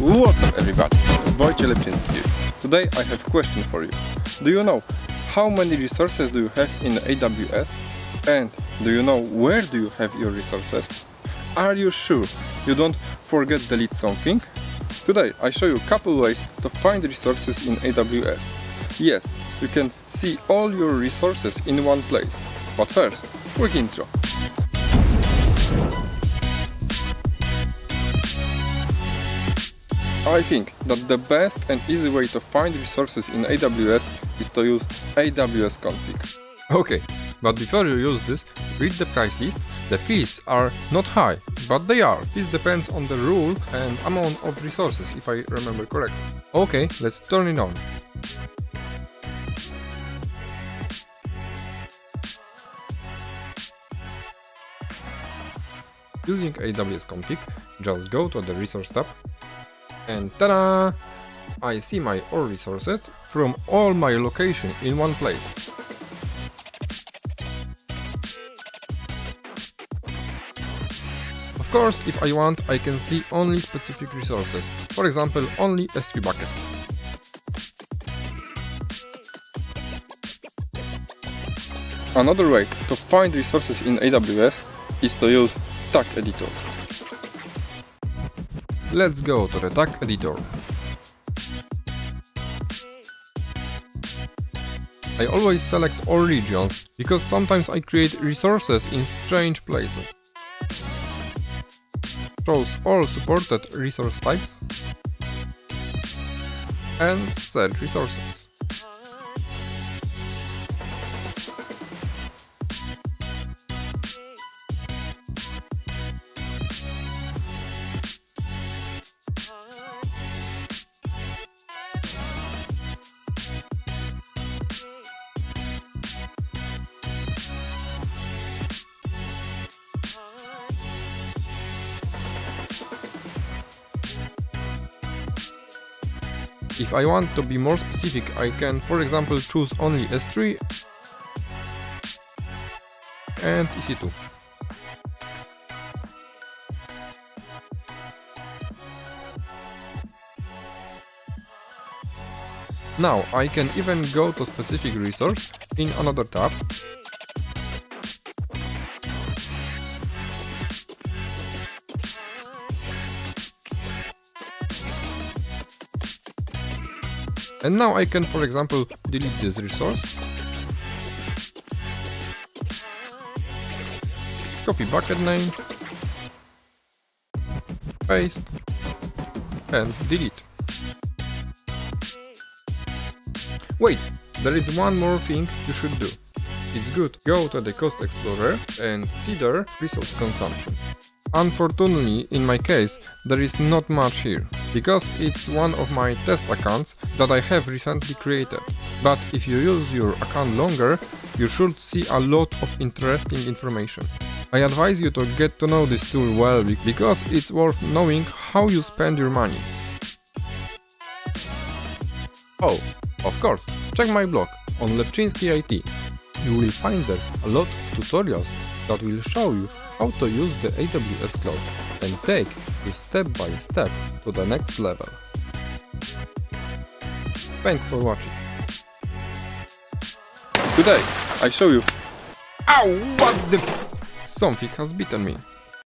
What's up everybody, Wojciech Lepczynski here. Today I have a question for you. Do you know how many resources do you have in AWS? And do you know where do you have your resources? Are you sure you don't forget delete something? Today I show you a couple ways to find resources in AWS. Yes, you can see all your resources in one place. But first, quick intro. I think that the best and easy way to find resources in AWS is to use AWS config. Okay, but before you use this, read the price list. The fees are not high, but they are. This depends on the rule and amount of resources, if I remember correctly. Okay, let's turn it on. Using AWS config, just go to the resource tab and ta-da! I see my all resources from all my location in one place. Of course, if I want, I can see only specific resources, for example, only S3 buckets. Another way to find resources in AWS is to use tag editor. Let's go to the tag editor. I always select all regions, because sometimes I create resources in strange places. Shows all supported resource types and search resources. If I want to be more specific, I can for example choose only S3 and EC2. Now I can even go to specific resource in another tab And now I can, for example, delete this resource. Copy bucket name. Paste. And delete. Wait, there is one more thing you should do. It's good, go to the Cost Explorer and see their resource consumption. Unfortunately, in my case, there is not much here, because it's one of my test accounts that I have recently created. But if you use your account longer, you should see a lot of interesting information. I advise you to get to know this tool well because it's worth knowing how you spend your money. Oh, of course, check my blog on Lepczynski IT. You will find there a lot of tutorials that will show you how to use the AWS Cloud and take you step by step to the next level. Thanks for watching. Today I show you Ow, what the... Something has bitten me.